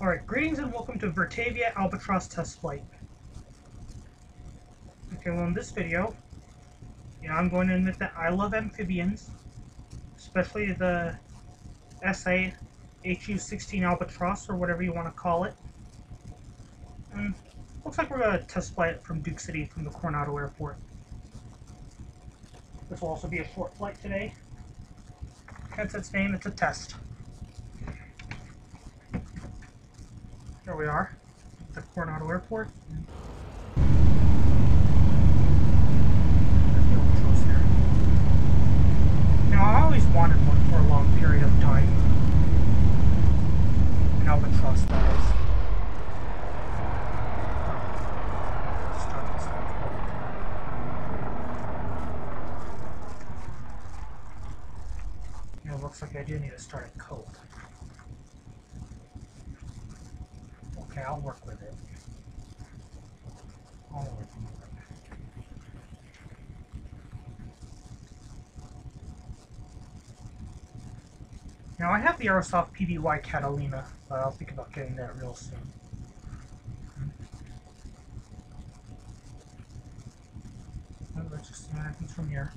Alright, greetings and welcome to Virtavia Albatross Test Flight. Okay, well in this video, yeah, I'm going to admit that I love amphibians, especially the SA HU-16 Albatross, or whatever you want to call it. And looks like we're going to test flight it from Duke City from the Coronado Airport. This will also be a short flight today. Hence its name, it's a test. Here we are, at the Coronado Airport. Now, I always wanted one for a long period of time. Looks like I do need to start it cold. Okay, I'll work with it. I'll work with it. Now I have the Aerosoft PBY Catalina, but I'll think about getting that real soon. Let's just uh, see what happens from here.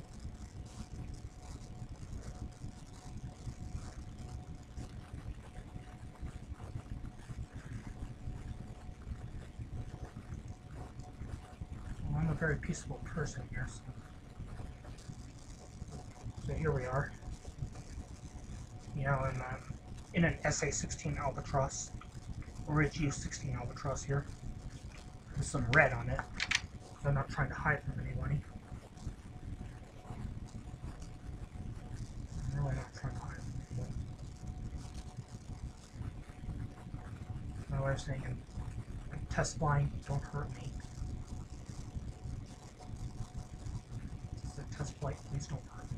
Very peaceful person here, so, so here we are. You know, in, um, in an SA-16 Albatross, or a GU-16 Albatross here. There's some red on it. So I'm not trying to hide from anybody. I'm really not trying to hide from anybody. My wife's saying, test flying, don't hurt me. It's a test flight, please don't hurt me.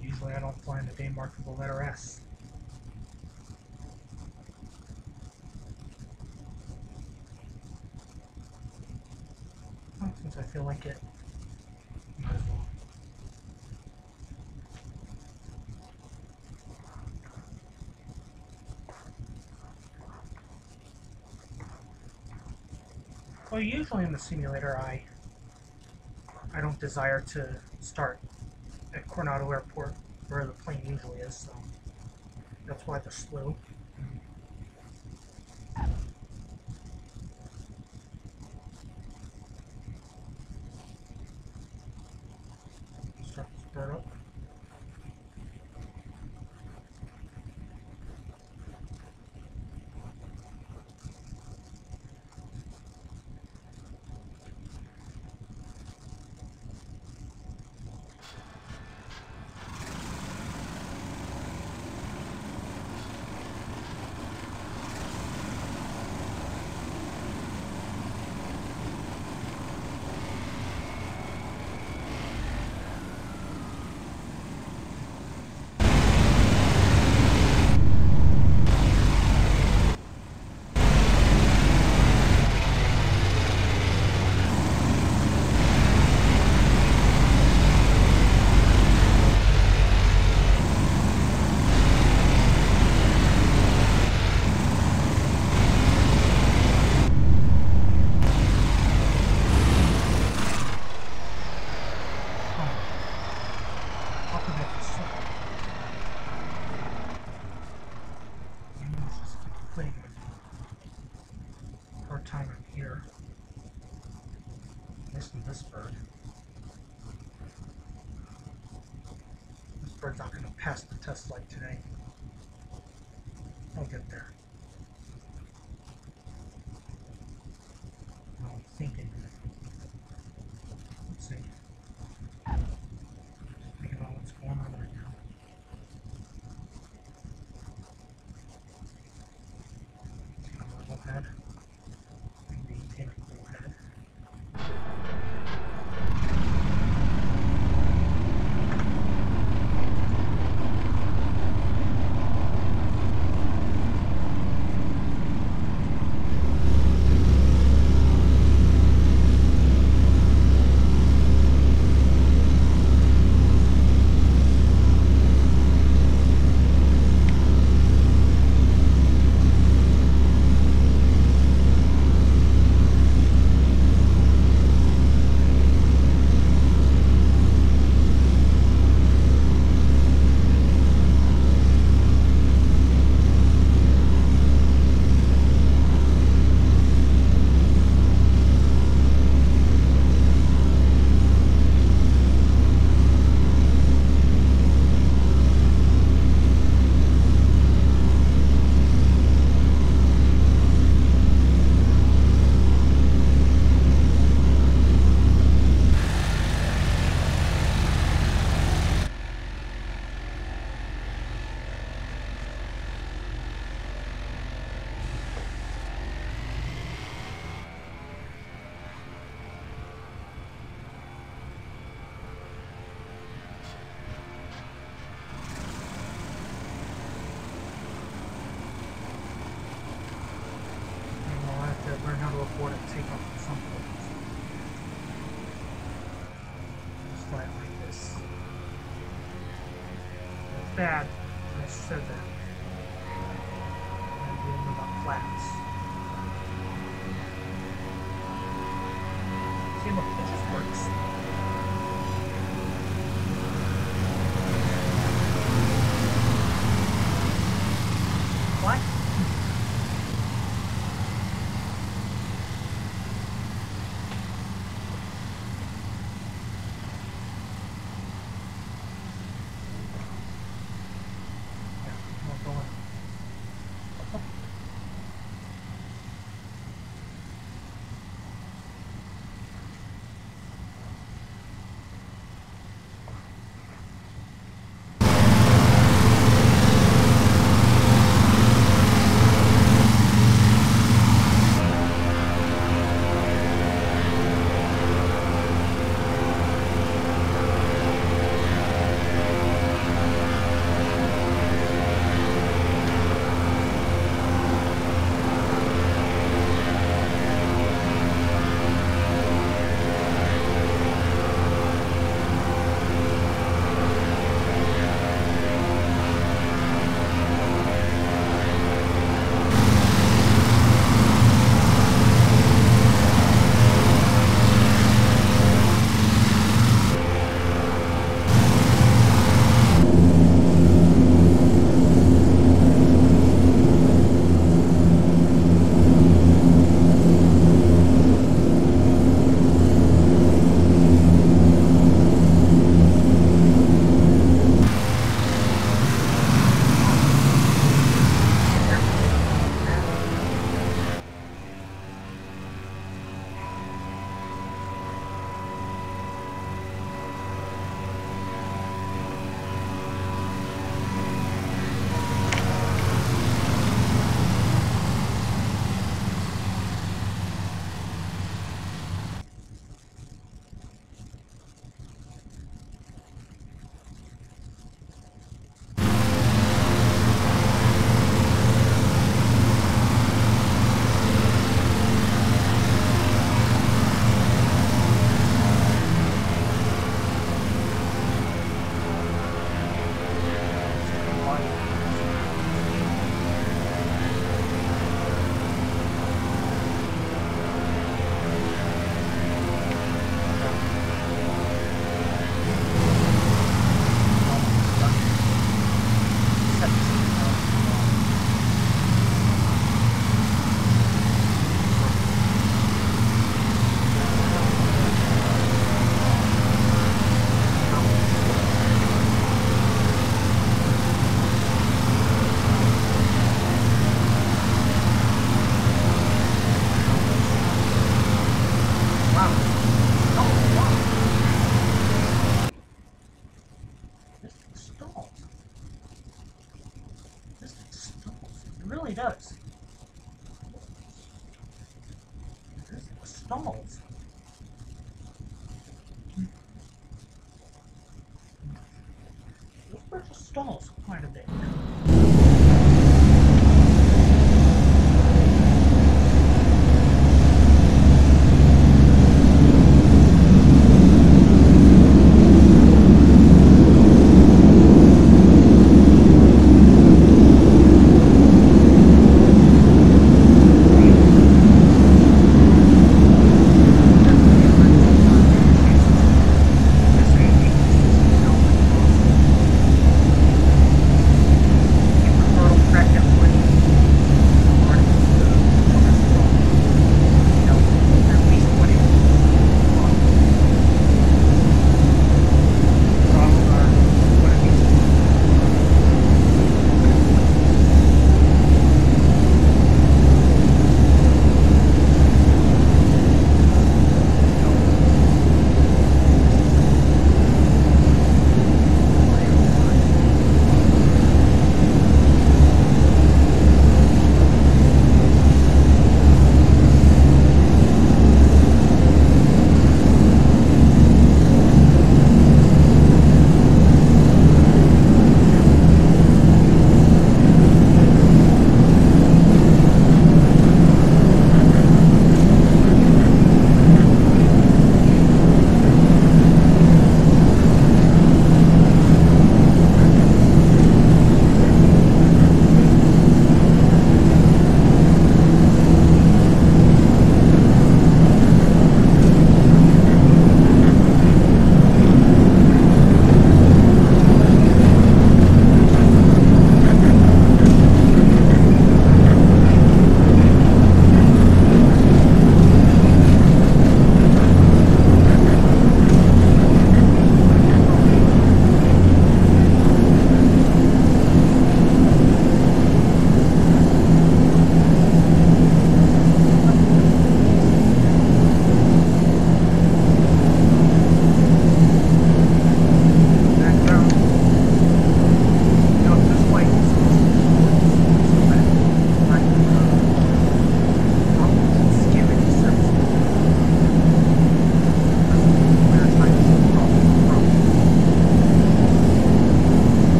Usually I don't fly in the day marked with the letter S. Well, since I feel like it, well. Usually in the simulator, I I don't desire to start at Coronado Airport, where the plane usually is, so that's why the slew. Start this bird up. How could that be so? Maybe it's just keep quitting per time I'm here. Missing this bird. This bird's not going to pass the I'll get there. No, I'm thinking. Let's see. Just thinking about what's going on right now. Level head. Maintain a cool head. Bad. I said that.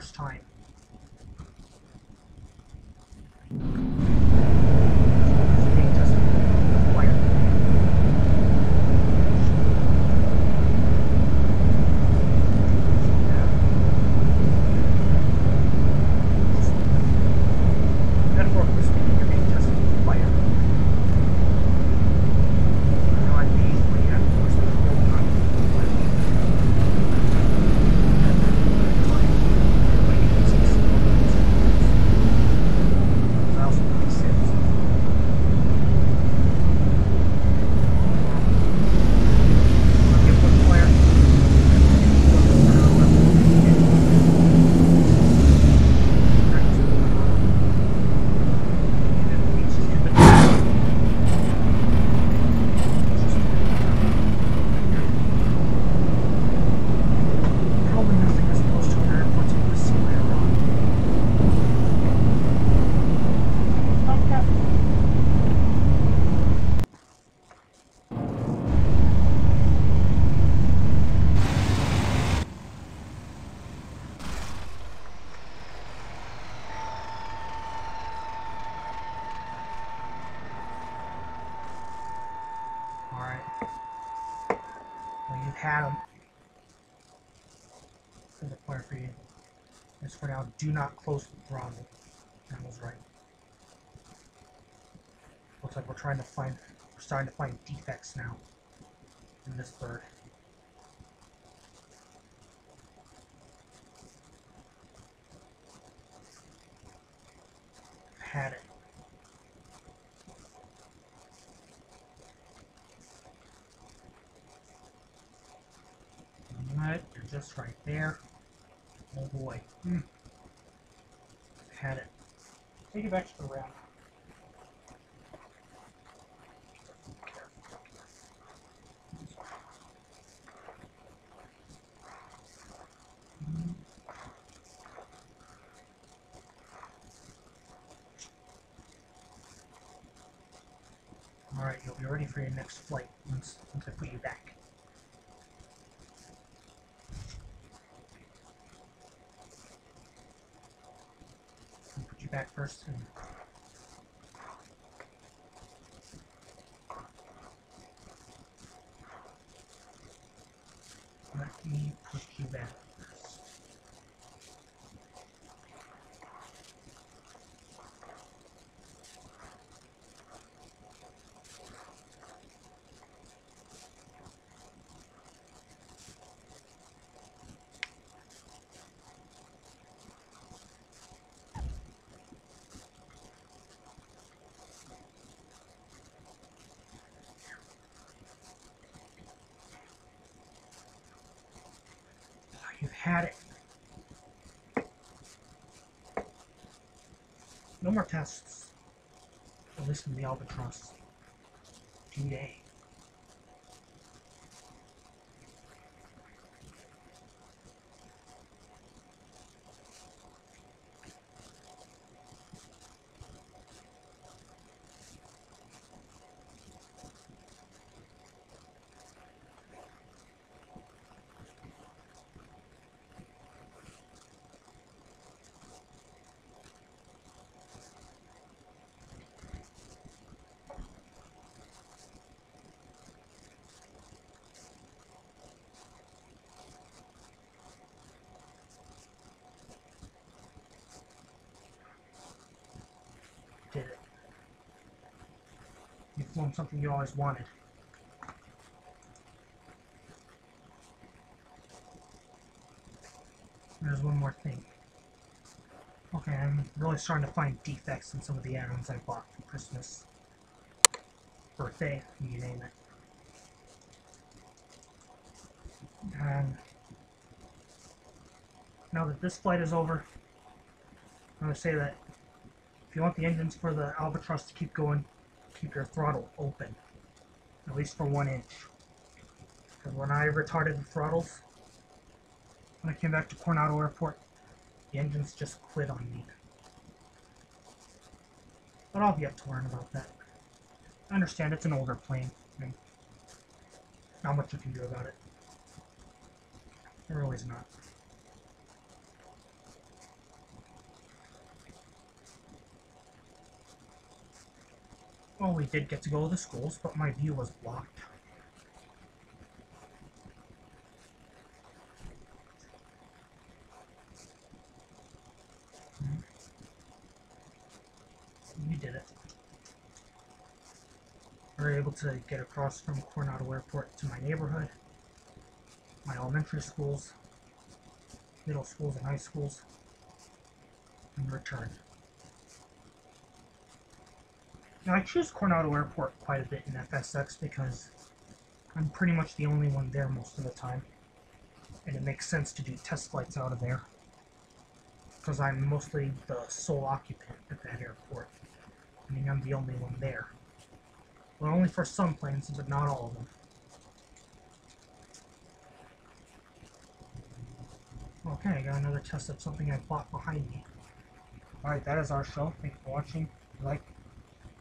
First time. Being tested quiet. Metaphorically speaking, you're being tested with fire. You know, like these, where you have to force them to hold on to the fire. Everybody needs to see what I also think sense. Wanna get with fire? Probably nothing as opposed to an airport to see later on. Alright. Well, you've had them. For the point for you. As for now, do not close the throttle. That was right. Looks like we're trying to find, we're starting to find defects now in this bird. Had it. Alright, you're just right there. Oh boy. Hmm. Had it. Take it back to the round. Alright, you'll be ready for your next flight once, once I put you back. I'll put you back first. and let me put you back first. You've had it. No more tests. At least in the Albatross. D-Day. You flown something you always wanted. There's one more thing. Okay, I'm really starting to find defects in some of the add-ons I bought for Christmas. Birthday, you name it. And now that this flight is over, I'm going to say that if you want the engines for the Albatross to keep going, keep your throttle open, at least for one inch. Because when I retarded the throttles, when I came back to Coronado Airport, the engines just quit on me. But I'll be up to learn about that. I understand it's an older plane. and not much you can do about it. There always not. Well, we did get to go to the schools, but my view was blocked. We did it. We were able to get across from Coronado Airport to my neighborhood, my elementary schools, middle schools, and high schools, and return. Now, I choose Coronado Airport quite a bit in FSX because I'm pretty much the only one there most of the time. And it makes sense to do test flights out of there. Because I'm mostly the sole occupant at that airport. I mean, I'm the only one there. Well, only for some planes, but not all of them. Okay, I got another test of something I bought behind me. Alright, that is our show. Thank you for watching. Like,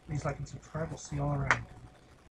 Please like and subscribe. We'll see you all around.